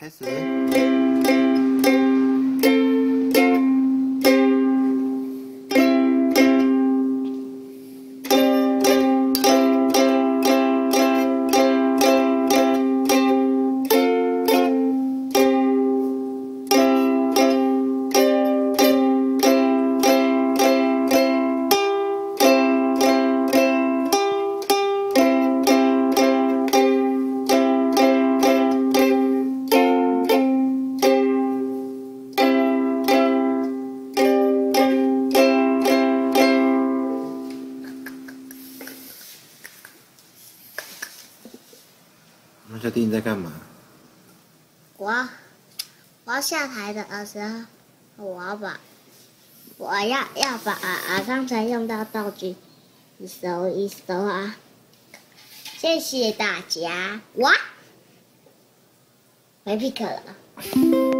开始。那小弟你在干嘛？我我要下台的时候，我要把我要要把啊刚才用到道具一收一收啊！谢谢大家，哇，回避可了。